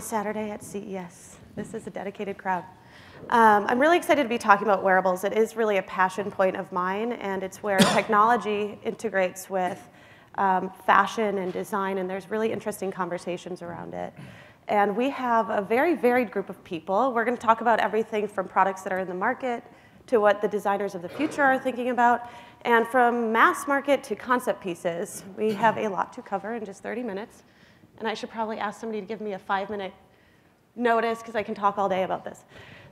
a Saturday at CES. This is a dedicated crowd. Um, I'm really excited to be talking about wearables. It is really a passion point of mine, and it's where technology integrates with um, fashion and design, and there's really interesting conversations around it. And we have a very varied group of people. We're going to talk about everything from products that are in the market to what the designers of the future are thinking about, and from mass market to concept pieces. We have a lot to cover in just 30 minutes, and I should probably ask somebody to give me a five minute notice because I can talk all day about this.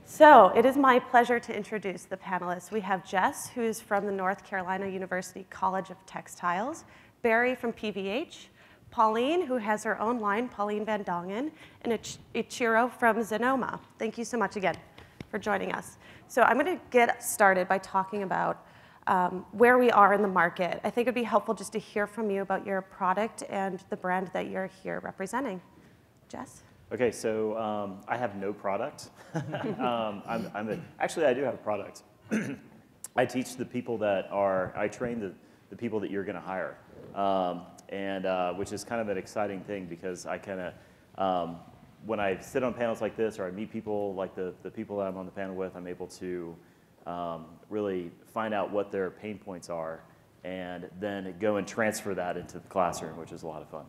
So it is my pleasure to introduce the panelists. We have Jess, who's from the North Carolina University College of Textiles, Barry from PVH, Pauline, who has her own line, Pauline Van Dongen, and Ichiro from Xenoma. Thank you so much again for joining us. So I'm going to get started by talking about um, where we are in the market. I think it'd be helpful just to hear from you about your product and the brand that you're here representing. Jess? Okay, so um, I have no product. um, I'm, I'm a, actually, I do have a product. I teach the people that are, I train the, the people that you're going to hire, um, and uh, which is kind of an exciting thing because I kind of, um, when I sit on panels like this or I meet people like the, the people that I'm on the panel with, I'm able to um, really find out what their pain points are and then go and transfer that into the classroom, which is a lot of fun.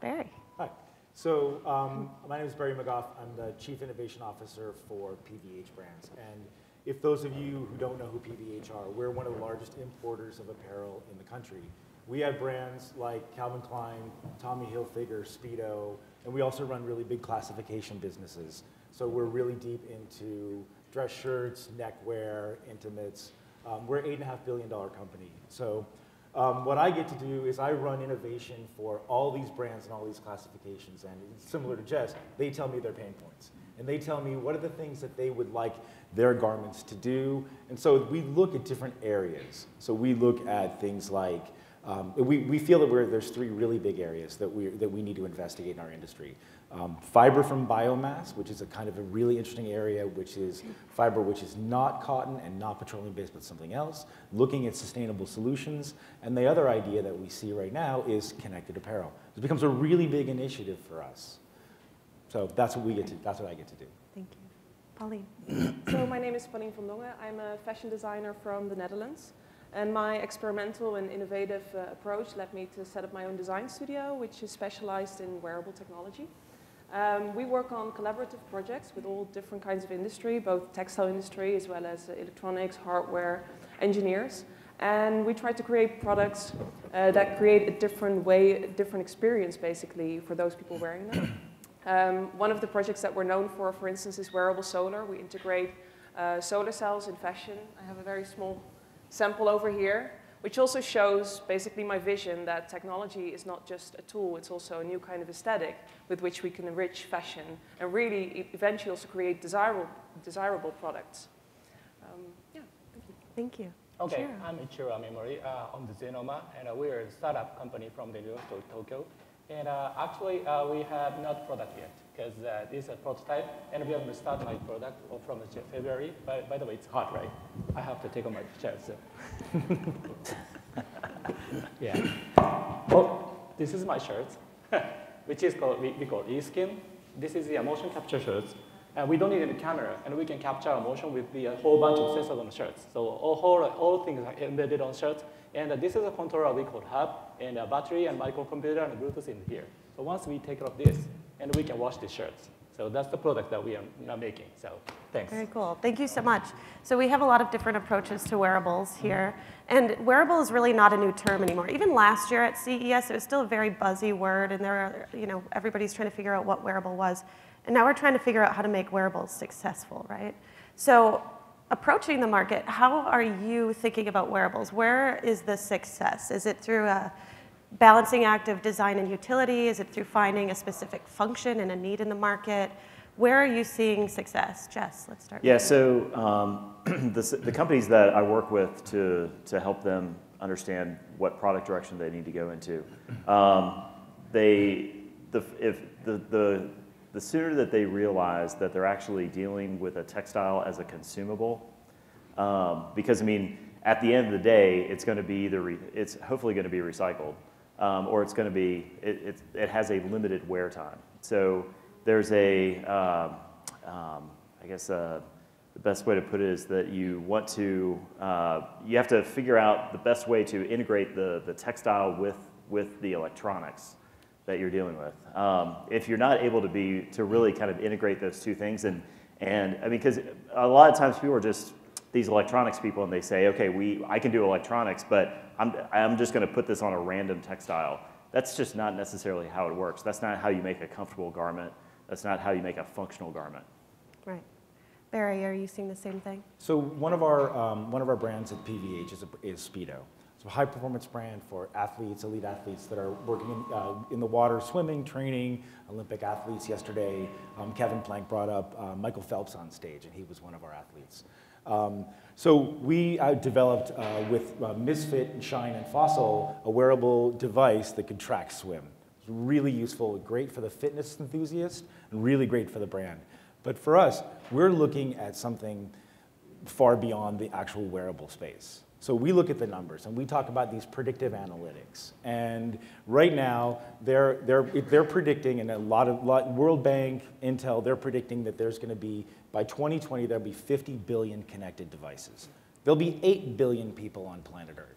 Barry. Hi. So um, my name is Barry McGeough. I'm the Chief Innovation Officer for PVH Brands. And if those of you who don't know who PVH are, we're one of the largest importers of apparel in the country. We have brands like Calvin Klein, Tommy Hilfiger, Speedo, and we also run really big classification businesses. So we're really deep into dress shirts, neckwear, intimates. Um, we're an $8.5 billion company. So um, what I get to do is I run innovation for all these brands and all these classifications. And similar to Jess, they tell me their pain points. And they tell me what are the things that they would like their garments to do. And so we look at different areas. So we look at things like, um, we, we feel that there's three really big areas that we, that we need to investigate in our industry. Um, fiber from biomass, which is a kind of a really interesting area, which is fiber which is not cotton and not petroleum based, but something else, looking at sustainable solutions. And the other idea that we see right now is connected apparel. It becomes a really big initiative for us. So that's what we get to, that's what I get to do. Thank you. Pauline. so my name is Pauline van Dongen. I'm a fashion designer from the Netherlands. And my experimental and innovative uh, approach led me to set up my own design studio, which is specialized in wearable technology. Um, we work on collaborative projects with all different kinds of industry, both textile industry as well as electronics, hardware, engineers. And we try to create products uh, that create a different way, a different experience basically for those people wearing them. Um, one of the projects that we're known for, for instance, is wearable solar. We integrate uh, solar cells in fashion. I have a very small sample over here which also shows basically my vision that technology is not just a tool, it's also a new kind of aesthetic with which we can enrich fashion and really eventually also create desirable, desirable products. Um, yeah, thank you. Thank you. Okay, sure. I'm Ichiro Amimori uh, on the Xenoma, and uh, we're a startup company from the University of Tokyo. And uh, actually, uh, we have not product yet because uh, this is a prototype, and we haven't started my product from February. By, by the way, it's hot, right? I have to take off my shirt. So. yeah. Oh, this is my shirt, which is called we, we call eSkin. This is the motion capture shirt. And we don't need any camera, and we can capture our motion with the whole bunch of sensors on the shirts. So all, whole, all things are embedded on shirts. And this is a controller we call hub, and a battery and microcomputer and Bluetooth in here. So once we take off this, and we can wash the shirts. So that's the product that we are now making. So thanks. Very cool. Thank you so much. So we have a lot of different approaches to wearables here. And wearable is really not a new term anymore. Even last year at CES, it was still a very buzzy word, and there are, you know, everybody's trying to figure out what wearable was. And now we're trying to figure out how to make wearables successful, right? So approaching the market, how are you thinking about wearables? Where is the success? Is it through a balancing act of design and utility? Is it through finding a specific function and a need in the market? Where are you seeing success? Jess, let's start. Yeah, so um, the, the companies that I work with to, to help them understand what product direction they need to go into, um, they, the, if the, the, the sooner that they realize that they're actually dealing with a textile as a consumable, um, because I mean, at the end of the day, it's going to be either, it's hopefully going to be recycled. Um, or it's going to be, it, it has a limited wear time. So there's a, um, um, I guess uh, the best way to put it is that you want to, uh, you have to figure out the best way to integrate the, the textile with, with the electronics that you're dealing with. Um, if you're not able to be, to really kind of integrate those two things and, and I mean, because a lot of times people are just these electronics people and they say, okay, we, I can do electronics, but I'm, I'm just going to put this on a random textile. That's just not necessarily how it works. That's not how you make a comfortable garment. That's not how you make a functional garment. Right. Barry, are you seeing the same thing? So one of our, um, one of our brands at PVH is, a, is Speedo. It's a high performance brand for athletes, elite athletes that are working in, uh, in the water, swimming, training, Olympic athletes. Yesterday, um, Kevin Plank brought up uh, Michael Phelps on stage, and he was one of our athletes. Um, so we uh, developed uh, with uh, Misfit, Shine, and Fossil a wearable device that could track swim. It's really useful, great for the fitness enthusiast, and really great for the brand. But for us, we're looking at something far beyond the actual wearable space. So we look at the numbers and we talk about these predictive analytics. And right now, they're, they're, they're predicting, and a lot of lot, World Bank, Intel, they're predicting that there's going to be, by 2020, there'll be 50 billion connected devices. There'll be 8 billion people on planet Earth.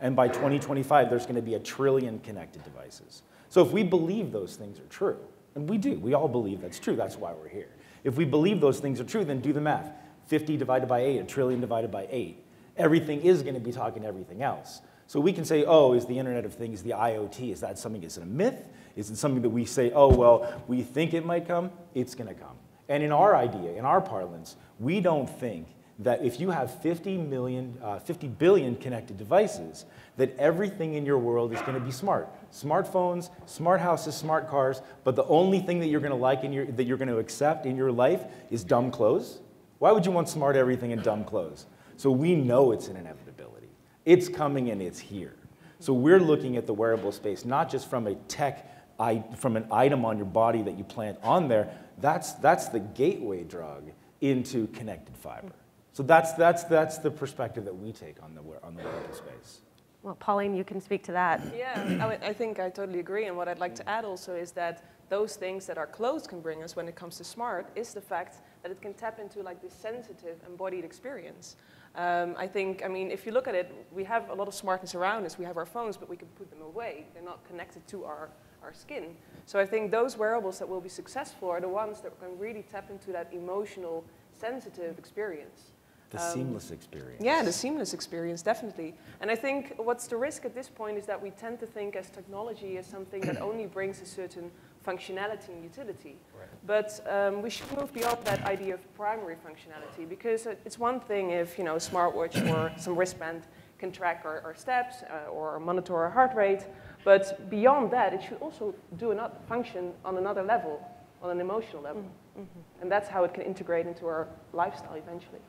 And by 2025, there's going to be a trillion connected devices. So if we believe those things are true, and we do, we all believe that's true, that's why we're here. If we believe those things are true, then do the math. 50 divided by 8, a trillion divided by 8. Everything is going to be talking to everything else. So we can say, oh, is the Internet of Things, the IoT, is that something, is it a myth? Is it something that we say, oh, well, we think it might come? It's going to come. And in our idea, in our parlance, we don't think that if you have 50 million, uh, 50 billion connected devices, that everything in your world is going to be smart. Smartphones, smart houses, smart cars, but the only thing that you're going to like in your, that you're going to accept in your life is dumb clothes. Why would you want smart everything and dumb clothes? So we know it's an inevitability. It's coming and it's here. So we're looking at the wearable space not just from a tech, from an item on your body that you plant on there. That's, that's the gateway drug into connected fiber. So that's, that's, that's the perspective that we take on the, on the wearable space. Well, Pauline, you can speak to that. Yeah, I, I think I totally agree. And what I'd like to add also is that those things that our clothes can bring us when it comes to smart is the fact that it can tap into like this sensitive embodied experience. Um, I think, I mean, if you look at it, we have a lot of smartness around us. We have our phones, but we can put them away. They're not connected to our, our skin. So I think those wearables that will be successful are the ones that can really tap into that emotional, sensitive experience. The um, seamless experience. Yeah, the seamless experience, definitely. And I think what's the risk at this point is that we tend to think as technology as something that only brings a certain functionality and utility. Right. But um, we should move beyond that idea of primary functionality because it's one thing if you know, a smartwatch or some wristband can track our, our steps uh, or monitor our heart rate. But beyond that, it should also do another function on another level, on an emotional level. Mm -hmm. And that's how it can integrate into our lifestyle eventually.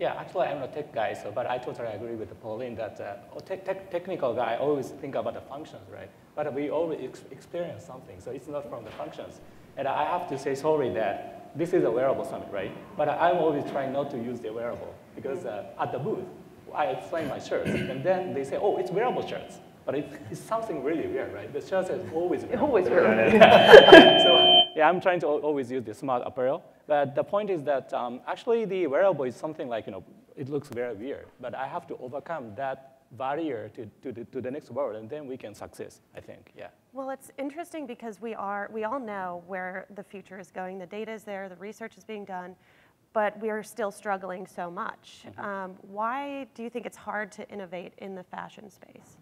Yeah, actually, I'm a tech guy, so but I totally agree with Pauline that uh, te te technical guy always think about the functions, right? But we always ex experience something, so it's not from the functions. And I have to say sorry that this is a wearable summit, right? But I'm always trying not to use the wearable because uh, at the booth, I explain my shirts, and then they say, oh, it's wearable shirts. But it's, it's something really weird, right? The shirts is always wearable. Always wearable. so yeah, I'm trying to always use the smart apparel. But the point is that um, actually the wearable is something like, you know, it looks very weird, but I have to overcome that barrier to, to, the, to the next world, and then we can success, I think, yeah. Well, it's interesting because we are, we all know where the future is going. The data is there, the research is being done, but we are still struggling so much. Mm -hmm. um, why do you think it's hard to innovate in the fashion space?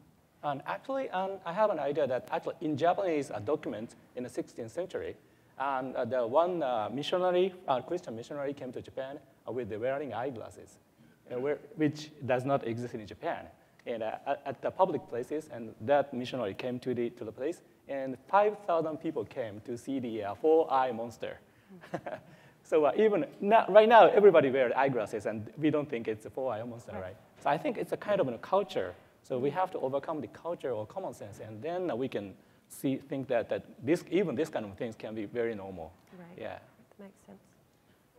Um, actually, um, I have an idea that actually in Japanese uh, document in the 16th century, and uh, the one uh, missionary, uh, Christian missionary came to Japan uh, with the wearing eyeglasses, where, which does not exist in Japan. And uh, at the public places, and that missionary came to the, to the place, and 5,000 people came to see the four-eye monster. so even now, right now, everybody wears eyeglasses, and we don't think it's a four-eye monster, right. right? So I think it's a kind of a culture. So we have to overcome the culture or common sense, and then we can see, think that, that this, even this kind of things can be very normal. Right. Yeah. That makes sense.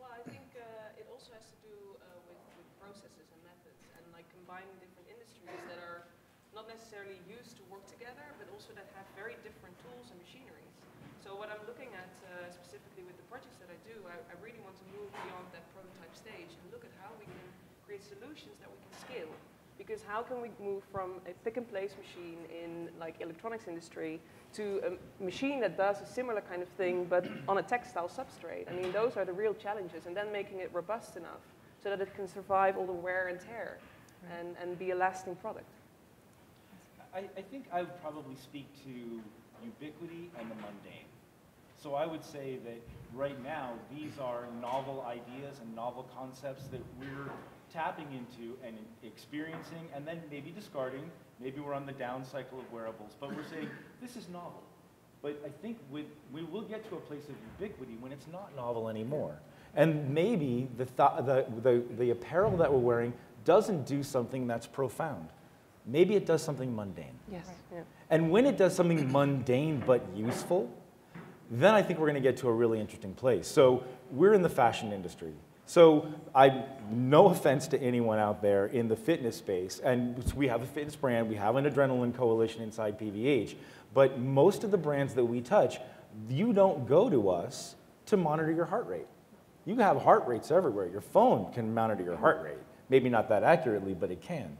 Well, I think uh, it also has to do uh, with, with processes and methods and like combining different industries that are not necessarily used to work together, but also that have very different tools and machineries. So what I'm looking at uh, specifically with the projects that I do, I, I really want to move beyond that prototype stage and look at how we can create solutions that we can scale. Because how can we move from a pick and place machine in like electronics industry to a machine that does a similar kind of thing but on a textile substrate? I mean, those are the real challenges. And then making it robust enough so that it can survive all the wear and tear and, and be a lasting product. I, I think I would probably speak to ubiquity and the mundane. So I would say that right now, these are novel ideas and novel concepts that we're tapping into and experiencing and then maybe discarding. Maybe we're on the down cycle of wearables, but we're saying this is novel. But I think with, we will get to a place of ubiquity when it's not novel anymore. And maybe the, th- the, the, the apparel that we're wearing doesn't do something that's profound. Maybe it does something mundane. Yes. Yeah. And when it does something mundane but useful, then I think we're going to get to a really interesting place. So we're in the fashion industry. So I, no offense to anyone out there in the fitness space, and we have a fitness brand, we have an adrenaline coalition inside PVH, but most of the brands that we touch, you don't go to us to monitor your heart rate. You have heart rates everywhere. Your phone can monitor your heart rate. Maybe not that accurately, but it can.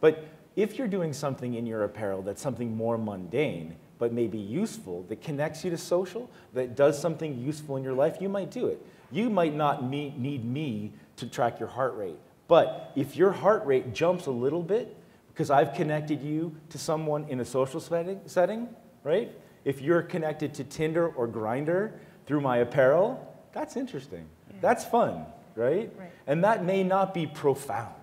But if you're doing something in your apparel that's something more mundane, but maybe useful, that connects you to social, that does something useful in your life, you might do it. You might not need me to track your heart rate. But if your heart rate jumps a little bit, because I've connected you to someone in a social setting, setting right? If you're connected to Tinder or Grindr through my apparel, that's interesting. Yeah. That's fun, right? right? And that may not be profound.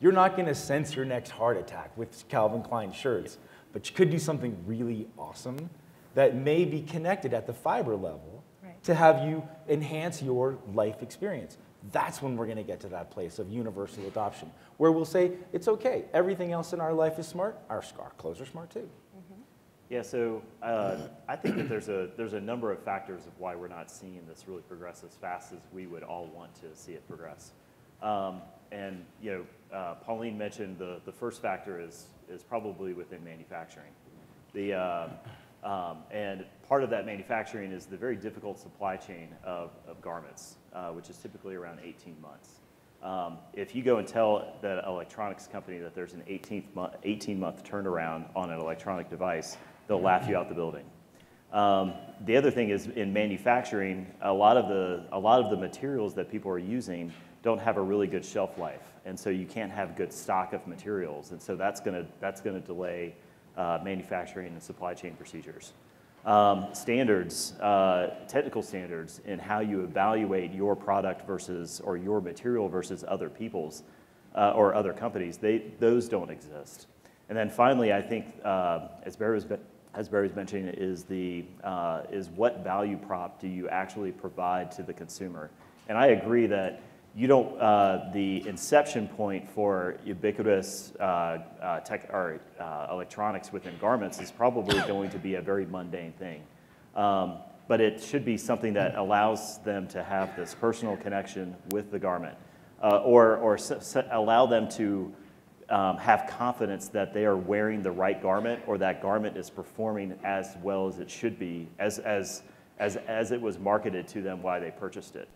You're not going to sense your next heart attack with Calvin Klein shirts, but you could do something really awesome that may be connected at the fiber level. To have you enhance your life experience. That's when we're going to get to that place of universal adoption, where we'll say, it's okay, everything else in our life is smart, our scar clothes are smart too. Mm-hmm. Yeah, so uh, I think that there's a, there's a number of factors of why we're not seeing this really progress as fast as we would all want to see it progress. Um, and you know, uh, Pauline mentioned the, the first factor is, is probably within manufacturing. The, uh, um, and part of that manufacturing is the very difficult supply chain of, of garments, uh, which is typically around 18 months. Um, if you go and tell that electronics company that there's an 18 month, 18 month turnaround on an electronic device, they'll laugh you out the building. Um, the other thing is in manufacturing, a lot of the a lot of the materials that people are using don't have a really good shelf life, and so you can't have good stock of materials, and so that's to that's going to delay uh, manufacturing and supply chain procedures. Um, standards, uh, technical standards, in how you evaluate your product versus or your material versus other people's uh, or other companies, they those don't exist. And then finally, I think uh, as Barry was as Barry was mentioning, is the uh, is what value prop do you actually provide to the consumer? And I agree that you don't, uh, the inception point for ubiquitous uh, uh, tech or uh, electronics within garments is probably going to be a very mundane thing. Um, but it should be something that allows them to have this personal connection with the garment uh, or, or allow them to um, have confidence that they are wearing the right garment or that garment is performing as well as it should be, as, as, as, as it was marketed to them why they purchased it.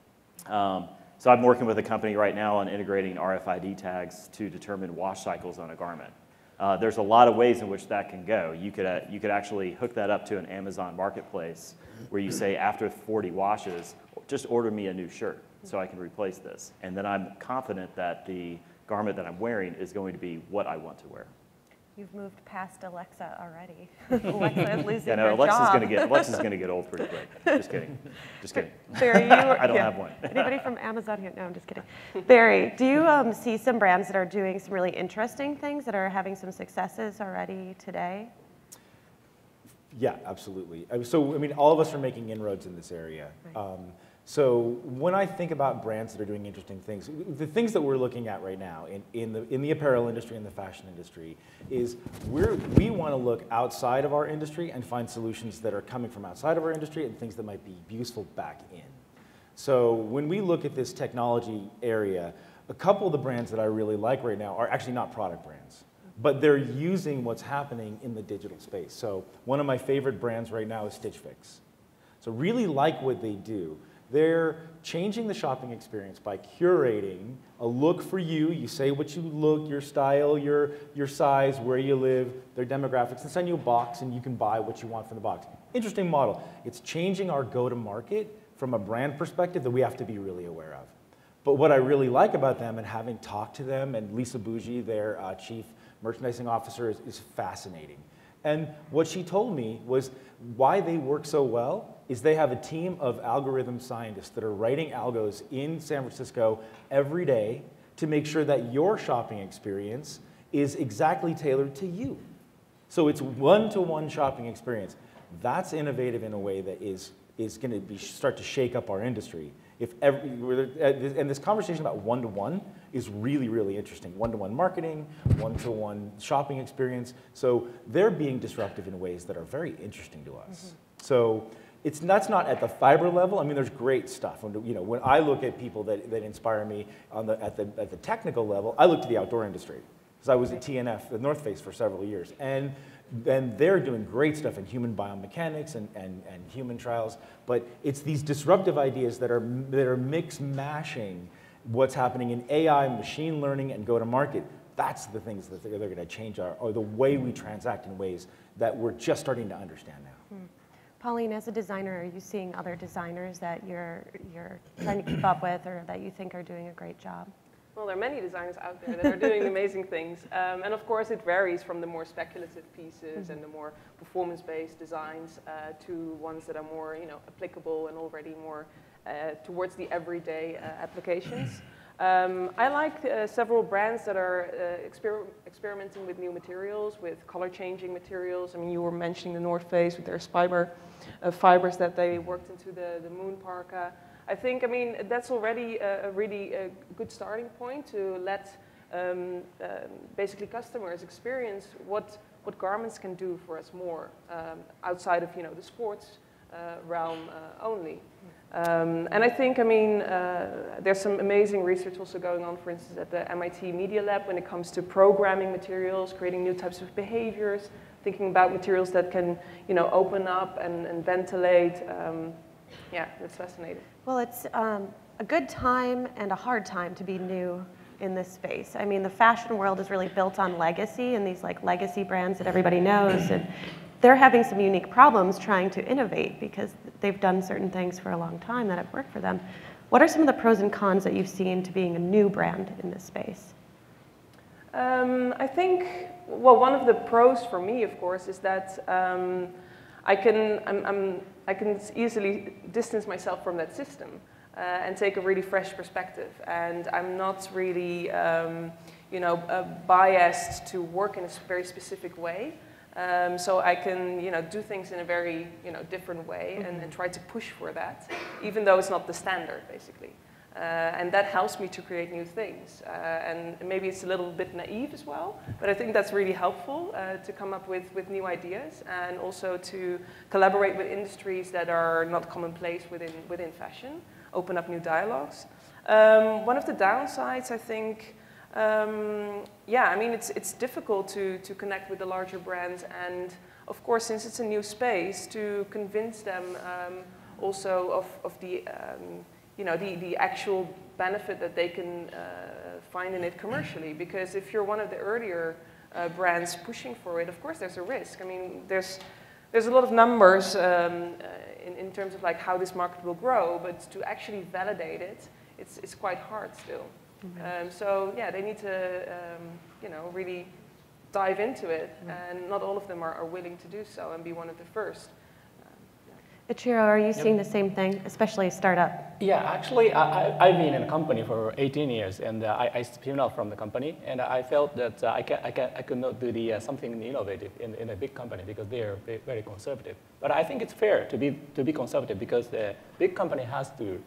Um, so I'm working with a company right now on integrating RFID tags to determine wash cycles on a garment. Uh, there's a lot of ways in which that can go. You could, uh, you could actually hook that up to an Amazon marketplace where you say after 40 washes, just order me a new shirt so I can replace this. And then I'm confident that the garment that I'm wearing is going to be what I want to wear. You've moved past Alexa already. Alexa is losing yeah, no, her Alexa's job. Gonna get, Alexa's going to get old pretty quick. Just kidding. Just kidding. Barry, you were, I don't yeah. have one. Anybody from Amazon here? No, I'm just kidding. Barry, do you um, see some brands that are doing some really interesting things that are having some successes already today? Yeah, absolutely. So, I mean, all of us are making inroads in this area. Right. Um, so when I think about brands that are doing interesting things, the things that we're looking at right now in, in, the, in the apparel industry and the fashion industry is we're, we want to look outside of our industry and find solutions that are coming from outside of our industry and things that might be useful back in. So when we look at this technology area, a couple of the brands that I really like right now are actually not product brands. but they're using what's happening in the digital space. So one of my favorite brands right now is Stitch Fix. So really like what they do. They're changing the shopping experience by curating a look for you. You say what you look, your style, your, your size, where you live, their demographics, and send you a box and you can buy what you want from the box. Interesting model. It's changing our go-to-market from a brand perspective that we have to be really aware of. But what I really like about them and having talked to them, and Lisa Bougie, their uh, chief merchandising officer, is, is fascinating. And what she told me was why they work so well is they have a team of algorithm scientists that are writing algos in San Francisco every day to make sure that your shopping experience is exactly tailored to you. So it's one-to-one shopping experience. That's innovative in a way that is, is going to be, start to shake up our industry. If every, and this conversation about one-to-one is really, really interesting. One-to-one marketing, one-to-one shopping experience. So they're being disruptive in ways that are very interesting to us. Mm -hmm. So it's, that's not at the fiber level. I mean, there's great stuff. When, you know, when I look at people that, that inspire me on the, at, the, at the technical level, I look to the outdoor industry. Because I was at TNF, the North Face, for several years. And then they're doing great stuff in human biomechanics and, and, and human trials. But it's these disruptive ideas that are, that are mix mashing what's happening in AI, machine learning, and go to market. That's the things that they're, they're going to change our, or the way we transact in ways that we're just starting to understand now. Pauline, as a designer, are you seeing other designers that you're, you're trying to keep up with or that you think are doing a great job? Well, there are many designers out there that are doing amazing things. Um, and of course, it varies from the more speculative pieces mm -hmm. and the more performance-based designs uh, to ones that are more you know, applicable and already more uh, towards the everyday uh, applications. Um, I like uh, several brands that are uh, exper experimenting with new materials, with color-changing materials. I mean, you were mentioning the North Face with their uh, fibers that they worked into the, the moon parka. I think, I mean, that's already a, a really a good starting point to let um, um, basically customers experience what, what garments can do for us more um, outside of, you know, the sports uh, realm uh, only. Um, and I think, I mean, uh, there's some amazing research also going on, for instance, at the MIT Media Lab when it comes to programming materials, creating new types of behaviors, thinking about materials that can, you know, open up and, and ventilate. Um, yeah, that's fascinating. Well, it's um, a good time and a hard time to be new in this space. I mean, the fashion world is really built on legacy and these like legacy brands that everybody knows. And they're having some unique problems trying to innovate because they've done certain things for a long time that have worked for them. What are some of the pros and cons that you've seen to being a new brand in this space? Um, I think, well, one of the pros for me, of course, is that um, I, can, I'm, I'm, I can easily distance myself from that system uh, and take a really fresh perspective. And I'm not really, um, you know, uh, biased to work in a very specific way. Um, so I can, you know, do things in a very, you know, different way and, and, try to push for that, even though it's not the standard, basically. Uh, and that helps me to create new things. Uh, and maybe it's a little bit naive as well, but I think that's really helpful uh, to come up with, with new ideas and also to collaborate with industries that are not commonplace within, within fashion, open up new dialogues. Um, one of the downsides, I think, um, yeah, I mean, it's, it's difficult to, to connect with the larger brands. And of course, since it's a new space, to convince them um, also of, of the, um, you know, the, the actual benefit that they can uh, find in it commercially. Because if you're one of the earlier uh, brands pushing for it, of course, there's a risk. I mean, there's, there's a lot of numbers um, uh, in, in terms of like how this market will grow, but to actually validate it, it's, it's quite hard still. Um, so yeah, they need to, um, you know, really dive into it, and not all of them are, are, willing to do so and be one of the first. Ichiro, are you yep. seeing the same thing, especially a startup? Yeah, actually, I, have been in a company for 18 years, and uh, I, I spun out from the company, and I felt that uh, I, can, I, can, I could not do the, uh, something innovative in, in a big company because they are very conservative. But I think it's fair to be, to be conservative because the big company has to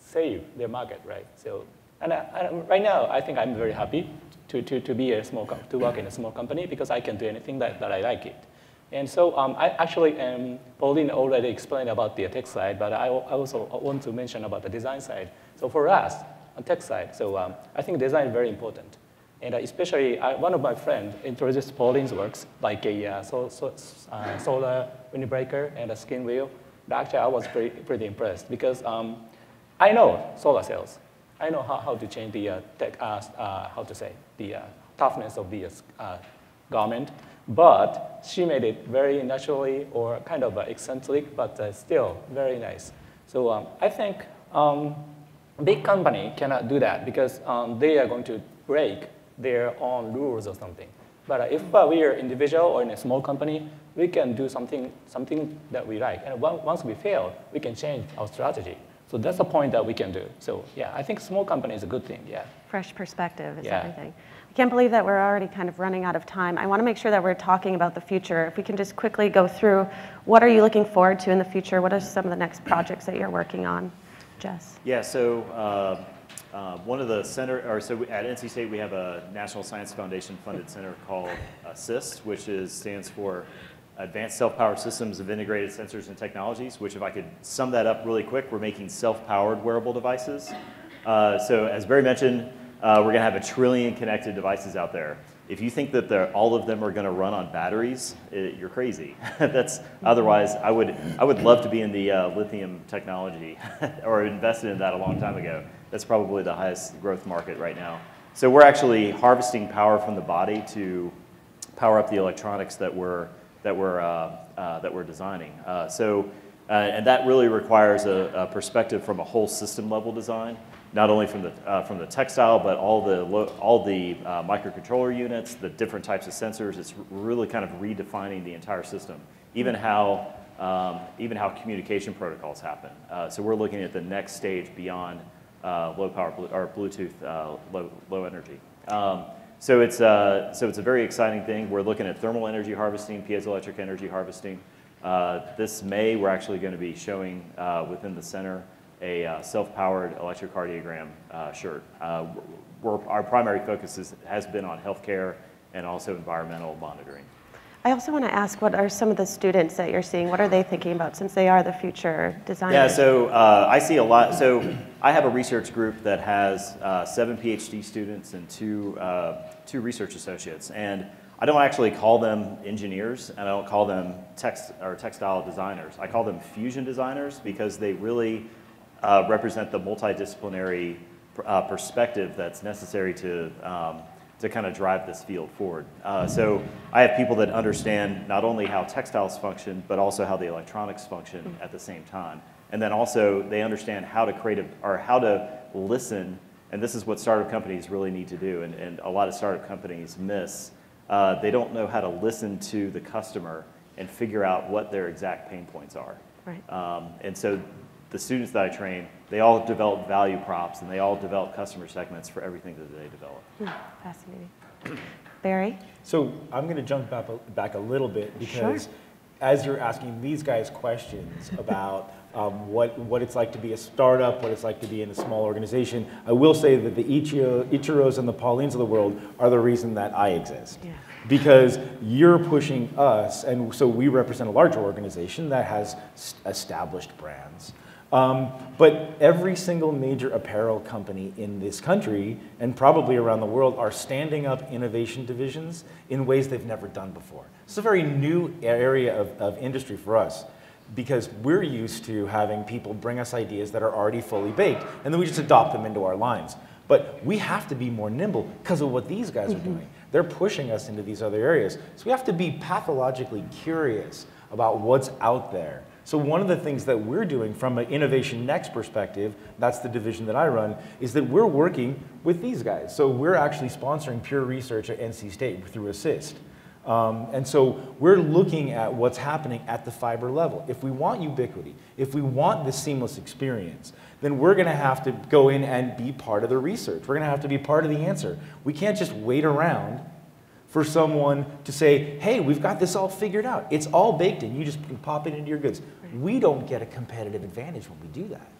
save their market, right? So and, I, and, right now, I think I'm very happy to, to, to be a small to work in a small company because I can do anything that, that I like it. And so um, I actually, um, Pauline already explained about the tech side, but I, I also want to mention about the design side. So for us, on tech side, so um, I think design is very important. And uh, especially, I, one of my friends introduced Pauline's works, like a uh, so, so, uh, solar windbreaker and a skin wheel. Actually, I was pretty, pretty impressed because um, I know solar cells. I know how, how to change the uh, tech, uh, uh, how to say, the toughness of the garment. But she made it very naturally or kind of uh, eccentric, but uh, still very nice. So um, I think um, big company cannot do that because um, they are going to break their own rules or something. But uh, if uh, we are individual or in a small company, we can do something, something that we like. And once we fail, we can change our strategy. So that's the point that we can do. So yeah, I think small company is a good thing, yeah. Fresh perspective is Yeah. everything. I can't believe that we're already kind of running out of time. I want to make sure that we're talking about the future. If we can just quickly go through, what are you looking forward to in the future? What are some of the next projects that you're working on? Jess? Yeah, so uh, uh, one of the center, or so at NC State, we have a National Science Foundation funded center called ASSIST, which is, stands for Advanced Self-Powered Systems of Integrated Sensors and Technologies, which if I could sum that up really quick, we're making self-powered wearable devices. Uh, So as Barry mentioned, uh, we're gonna have a trillion connected devices out there. If you think that all of them are gonna run on batteries, eh, you're crazy. That's, otherwise, I would, I would love to be in the uh, lithium technology or invested in that a long time ago. That's probably the highest growth market right now. So we're actually harvesting power from the body to power up the electronics that we're, that we're, uh, uh, that we're designing. Uh, so, uh, and that really requires a, a perspective from a whole system level design, not only from the, uh, from the textile, but all the, all the uh, microcontroller units, the different types of sensors. It's really kind of redefining the entire system, even how, um, even how communication protocols happen. Uh, so we're looking at the next stage beyond uh, low power or Bluetooth uh, low, low energy. Um, so it's, uh, so it's a very exciting thing. We're looking at thermal energy harvesting, piezoelectric energy harvesting. This May, we're actually going to be showing within the center a uh, self-powered electrocardiogram uh, shirt. Uh, we're, our primary focus is, has been on healthcare and also environmental monitoring. I also want to ask, what are some of the students that you're seeing? What are they thinking about since they are the future designers? Yeah, so uh, I see a lot. So I have a research group that has uh, seven PhD students and two, uh, two research associates. And I don't actually call them engineers and I don't call them text or textile designers. I call them fusion designers because they really uh, represent the multidisciplinary uh, perspective that's necessary to, um, to kind of drive this field forward. Uh, so I have people that understand not only how textiles function, but also how the electronics function at the same time. And then also they understand how to create a, or how to listen. And this is what startup companies really need to do. And, and a lot of startup companies miss. Uh, they don't know how to listen to the customer and figure out what their exact pain points are. Right. Um, and so the students that I train, they all develop value props and they all develop customer segments for everything that they develop. Hmm, Fascinating. Barry? So I'm going to jump back a, back a little bit because as you're asking these guys questions about um, what, what it's like to be a startup, what it's like to be in a small organization, I will say that the Ichiro, Ichiros and the Paulines of the world are the reason that I exist. Yeah. Because you're pushing us, and so we represent a larger organization that has established brands. Um, but every single major apparel company in this country and probably around the world are standing up innovation divisions in ways they've never done before. It's a very new area of, of industry for us because we're used to having people bring us ideas that are already fully baked and then we just adopt them into our lines. But we have to be more nimble because of what these guys are doing. They're pushing us into these other areas. So we have to be pathologically curious about what's out there. So one of the things that we're doing from an Innovation Next perspective, that's the division that I run, is that we're working with these guys. So we're actually sponsoring Pure Research at NC State through Assist. Um, and so we're looking at what's happening at the fiber level. If we want ubiquity, if we want this seamless experience, then we're going to have to go in and be part of the research. We're going to have to be part of the answer. We can't just wait around for someone to say, hey, we've got this all figured out. It's all baked in. You just pop it into your goods. We don't get a competitive advantage when we do that.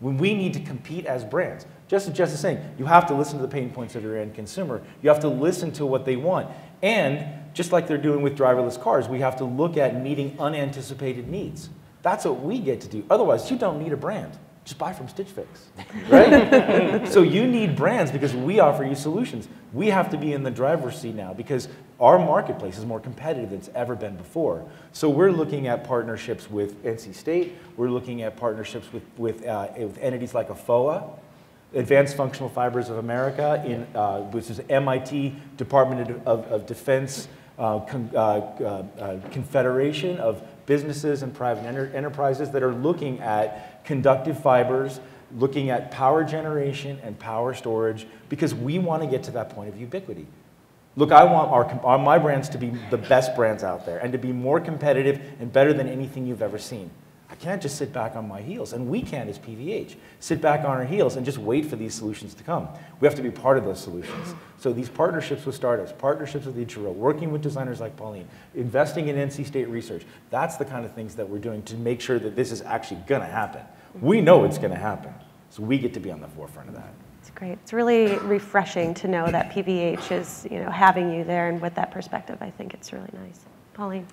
When we need to compete as brands. Just as Jess is saying, you have to listen to the pain points of your end consumer. You have to listen to what they want. And just like they're doing with driverless cars, we have to look at meeting unanticipated needs. That's what we get to do. Otherwise, you don't need a brand. Just buy from Stitch Fix, right? so you need brands because we offer you solutions. We have to be in the driver's seat now because our marketplace is more competitive than it's ever been before. So we're looking at partnerships with NC State. We're looking at partnerships with, with, uh, with entities like AFOA, Advanced Functional Fibers of America, in, uh, which is MIT Department of, of, Defense uh, con, uh, uh, uh, Confederation of businesses and private enter- enterprises that are looking at conductive fibers, looking at power generation and power storage, because we want to get to that point of ubiquity. Look, I want our, our, uh, my brands to be the best brands out there and to be more competitive and better than anything you've ever seen. I can't just sit back on my heels, and we can't as PVH sit back on our heels and just wait for these solutions to come. We have to be part of those solutions. Mm-hmm. So these partnerships with startups, partnerships with Ichiro, working with designers like Pauline, investing in NC State research, that's the kind of things that we're doing to make sure that this is actually going to happen. We mm-hmm. know it's going to happen, so we get to be on the forefront of that. It's great. It's really refreshing to know that PVH is, you know, having you there, and with that perspective, I think it's really nice. Pauline.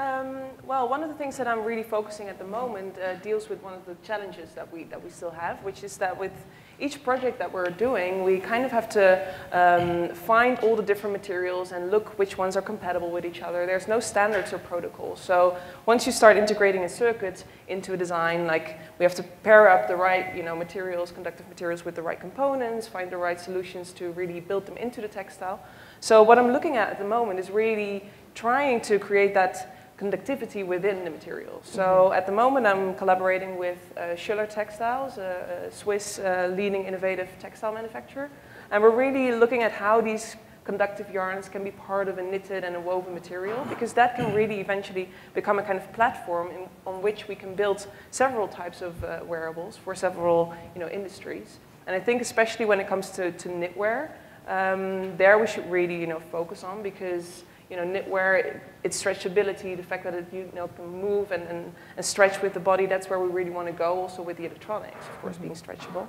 Um, well, one of the things that I'm really focusing at the moment uh, deals with one of the challenges that we, that we still have, which is that with each project that we're doing, we kind of have to um, find all the different materials and look which ones are compatible with each other. There's no standards or protocols. So once you start integrating a circuit into a design, like we have to pair up the right you know, materials, conductive materials with the right components, find the right solutions to really build them into the textile. So what I'm looking at at the moment is really trying to create that conductivity within the material. So mm-hmm. at the moment, I'm collaborating with uh, Schoeller Textiles, a, a Swiss uh, leading innovative textile manufacturer. And we're really looking at how these conductive yarns can be part of a knitted and a woven material because that can really eventually become a kind of platform in, on which we can build several types of uh, wearables for several you know, industries. And I think especially when it comes to, to knitwear, um, there we should really you know, focus on because you know, knitwear, its stretchability, the fact that it you know, can move and, and, and stretch with the body, that's where we really want to go, also with the electronics, of course, being stretchable.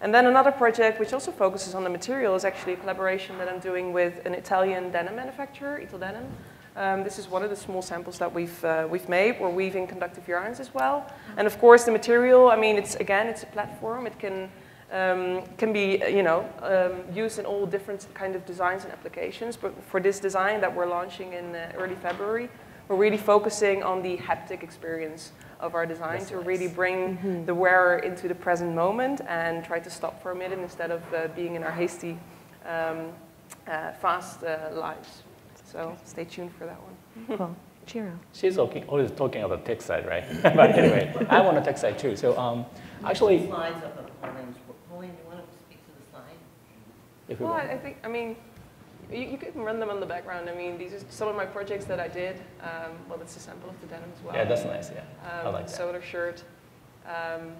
And then another project which also focuses on the material is actually a collaboration that I'm doing with an Italian denim manufacturer, Italdenim. Um, this is one of the small samples that we've, uh, we've made. We're weaving conductive yarns as well. And of course, the material, I mean, it's again, it's a platform. It can um, can be, you know, um, used in all different kind of designs and applications. But for this design that we're launching in uh, early February, we're really focusing on the haptic experience of our design That's to nice. really bring mm -hmm. the wearer into the present moment and try to stop for a minute instead of uh, being in our hasty, um, uh, fast uh, lives. So stay tuned for that one. cool. Chiro. She's talking, always talking about the tech side, right? but anyway, I want a tech side too. So um, actually, slides up Pauline, you want to speak to the slide? If well, I think, I mean, you, you, can run them on the background. I mean, these are some of my projects that I did. Um, well, that's a sample of the denim as well. Yeah, that's nice, yeah. Um, I like that. Solar shirt. Um,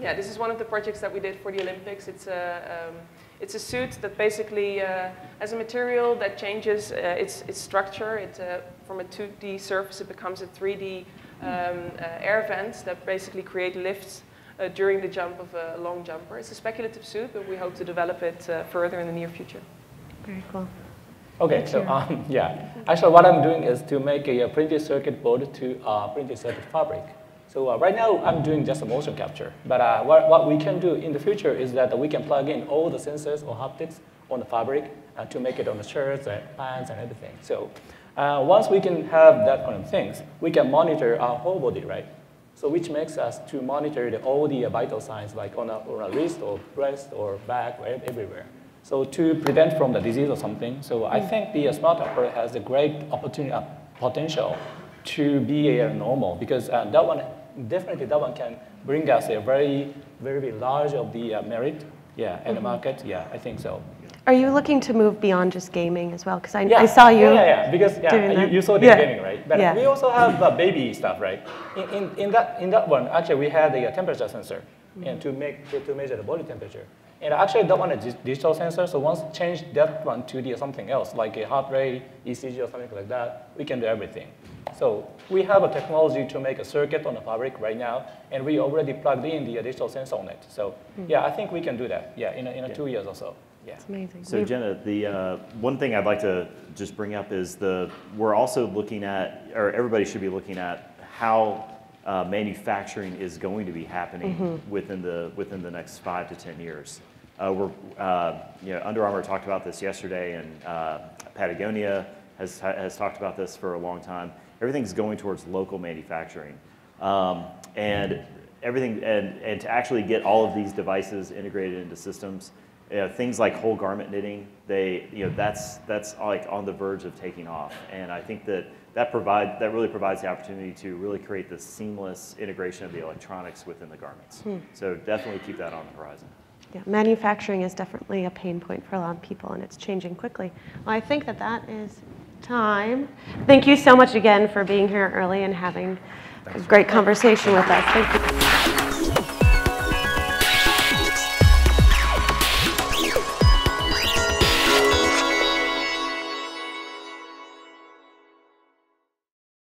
yeah, this is one of the projects that we did for the Olympics. It's a, um, it's a suit that basically uh, has a material that changes uh, its, its structure. It, uh, from a 2D surface, it becomes a 3D um, uh, air vent that basically create lifts uh, during the jump of a long jumper. It's a speculative suit, but we hope to develop it uh, further in the near future. Very cool. Okay, so um, yeah, actually what I'm doing is to make a, a printed circuit board to uh, printed circuit fabric. So uh, right now I'm doing just a motion capture, but uh, what, what we can do in the future is that we can plug in all the sensors or haptics on the fabric uh, to make it on the shirts and pants and everything. So uh, once we can have that kind of things, we can monitor our whole body, right? So which makes us to monitor the, all the vital signs like on a, on a wrist or breast or back or everywhere. So to prevent from the disease or something. So I think the smart apparel has a great opportunity, uh, potential to be a normal because uh, that one, definitely that one can bring us a very, very large of the uh, merit, yeah, in mm -hmm. the market. Yeah, I think so. Are you looking to move beyond just gaming as well? Because I, yeah. I saw you. Yeah, yeah, yeah. Because yeah, you, you, saw the yeah. gaming, right? But yeah. we also have uh, baby stuff, right? In, in, in, that, in that one, actually, we had a temperature sensor mm -hmm. and to, make, to, to measure the body temperature. And actually, that one is digital sensor. So once change that one to the something else, like a heart rate, ECG, or something like that, we can do everything. So we have a technology to make a circuit on the fabric right now, and we already plugged in the digital sensor on it. So mm. yeah, I think we can do that. Yeah, in a, in a yeah. two years or so. Yeah. It's amazing. So Jenna, the uh, one thing I'd like to just bring up is the we're also looking at, or everybody should be looking at how uh, manufacturing is going to be happening within the within the next five to ten years. Uh, we're, uh, you know, Under Armour talked about this yesterday, and uh, Patagonia has has talked about this for a long time. Everything's going towards local manufacturing, um, and everything, and and to actually get all of these devices integrated into systems. You know, things like whole garment knitting, they, you know, that's that's like on the verge of taking off, and I think that that provide that really provides the opportunity to really create this seamless integration of the electronics within the garments. Hmm. So definitely keep that on the horizon. Yeah, manufacturing is definitely a pain point for a lot of people, and it's changing quickly. Well, I think that that is time. Thank you so much again for being here early and having a great conversation with us. Thank you.